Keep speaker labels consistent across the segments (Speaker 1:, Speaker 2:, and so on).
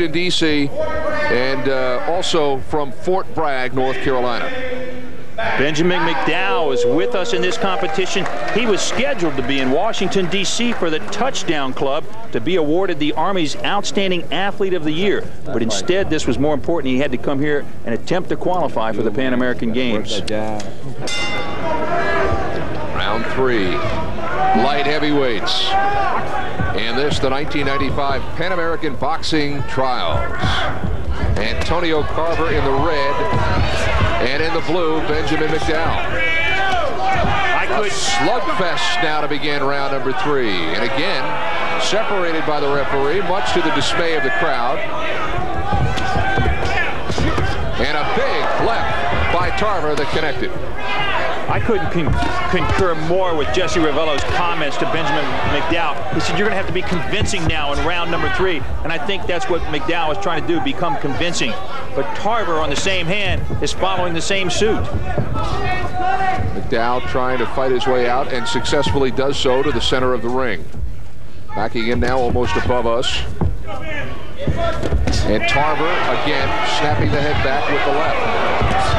Speaker 1: in D.C. and uh, also from Fort Bragg, North Carolina.
Speaker 2: Benjamin McDowell is with us in this competition. He was scheduled to be in Washington, D.C. for the Touchdown Club to be awarded the Army's Outstanding Athlete of the Year. But instead, this was more important. He had to come here and attempt to qualify for the Pan American Games.
Speaker 1: Round three, light heavyweights. And this, the 1995 Pan American Boxing Trials. Antonio Tarver in the red, and in the blue, Benjamin McDowell. Could slugfest now to begin round number three. And again, separated by the referee, much to the dismay of the crowd. And a big left by Tarver that connected.
Speaker 2: I couldn't con concur more with Jesse Ravello's comments to Benjamin McDowell. He said, you're going to have to be convincing now in round number three. And I think that's what McDowell is trying to do, become convincing. But Tarver, on the same hand, is following the same suit.
Speaker 1: McDowell trying to fight his way out and successfully does so to the center of the ring. Backing in now almost above us. And Tarver, again, snapping the head back with the left.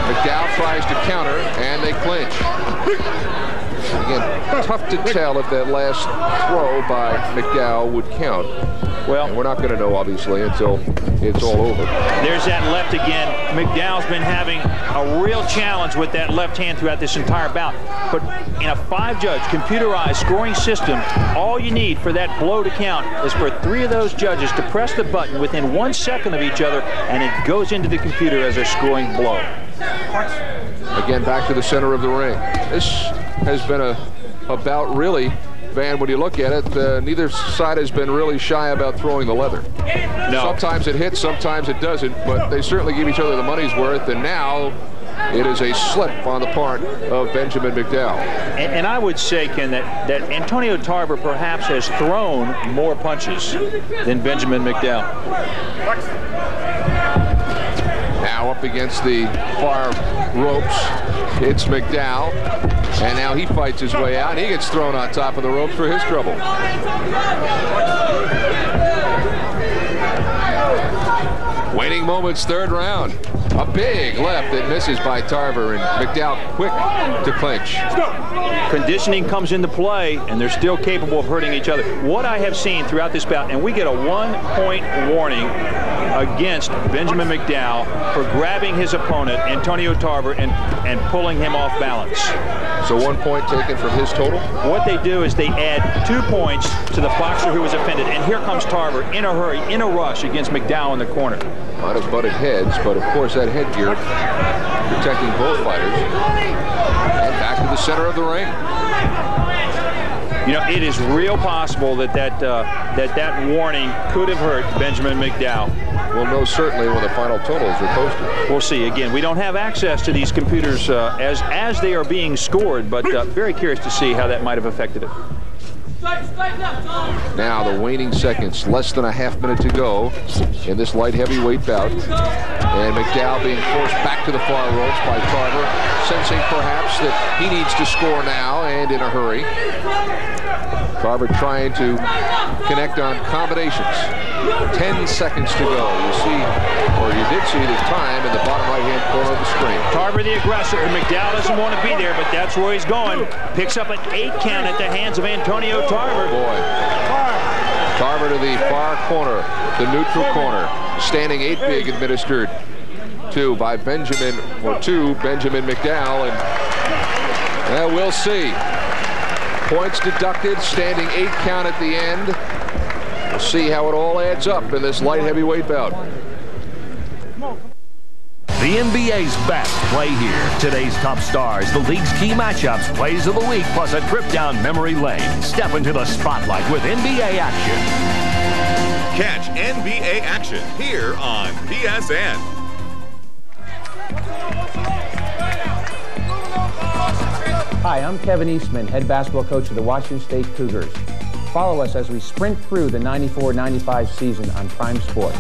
Speaker 1: McDowell tries to counter, and they clinch. Again, tough to tell if that last throw by McDowell would count. Well, and we're not going to know, obviously, until it's all over.
Speaker 2: There's that left again. McDowell's been having a real challenge with that left hand throughout this entire bout. But in a five-judge computerized scoring system, all you need for that blow to count is for three of those judges to press the button within one second of each other, and it goes into the computer as a scoring blow.
Speaker 1: Again, back to the center of the ring. This has been a about really Van, when you look at it, uh, neither side has been really shy about throwing the leather. No. Sometimes it hits, sometimes it doesn't, but they certainly give each other the money's worth, and now it is a slip on the part of Benjamin McDowell.
Speaker 2: And, and, I would say, Ken, that, that Antonio Tarver perhaps has thrown more punches than Benjamin McDowell.
Speaker 1: Now up against the far ropes, it's McDowell. And now he fights his way out. He gets thrown on top of the ropes for his trouble. Waiting moments, third round. A big left that misses by Tarver and McDowell quick to clinch.
Speaker 2: Conditioning comes into play, and they're still capable of hurting each other. What I have seen throughout this bout, and we get a one-point warning against Benjamin McDowell for grabbing his opponent, Antonio Tarver, and, and pulling him off balance.
Speaker 1: So one point taken from his total?
Speaker 2: What they do is they add two points to the boxer who was offended, and here comes Tarver in a hurry, in a rush against McDowell in the corner.
Speaker 1: Might of butted heads, but of course that headgear protecting both fighters. And back to the center of the ring.
Speaker 2: You know, it is real possible that that uh, that that warning could have hurt Benjamin McDowell.
Speaker 1: We'll know certainly when the final totals are posted.
Speaker 2: We'll see. Again, we don't have access to these computers uh, as as they are being scored, but uh, very curious to see how that might have affected it.
Speaker 1: Now the waning seconds, less than a half minute to go in this light heavyweight bout. And McDowell being forced back to the far ropes by Tarver, sensing perhaps that he needs to score now and in a hurry. Tarver trying to connect on combinations. 10 seconds to go. You see, or you did see the time in the bottom right-hand corner of the screen.
Speaker 2: Tarver the aggressor. And McDowell doesn't want to be there, but that's where he's going. Picks up an eight count at the hands of Antonio Tarver.
Speaker 1: Boy. Tarver to the far corner, the neutral corner. Standing eight big administered two by Benjamin, or two, Benjamin McDowell. And well, we'll see. Points deducted, standing eight count at the end. We'll see how it all adds up in this light heavyweight bout.
Speaker 3: The NBA's best play here. Today's top stars, the league's key matchups, plays of the week, plus a trip down memory lane. Step into the spotlight with NBA action.
Speaker 4: Catch NBA action here on PSN.
Speaker 5: Hi, I'm Kevin Eastman, head basketball coach of the Washington State Cougars. Follow us as we sprint through the 94-95 season on Prime Sports.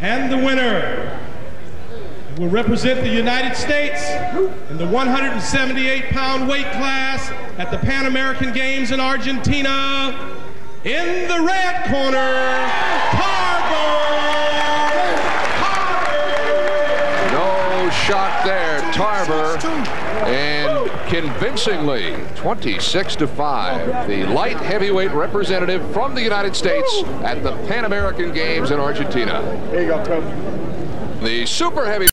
Speaker 6: And the winner will represent the United States in the 178-pound weight class at the Pan American Games in Argentina. In the red corner, Tarver! Tarver!
Speaker 1: No shot there, Tarver. Convincingly, 26 to 5, the light heavyweight representative from the United States at the Pan American Games in Argentina.
Speaker 6: There you go, Coach.
Speaker 1: The super heavy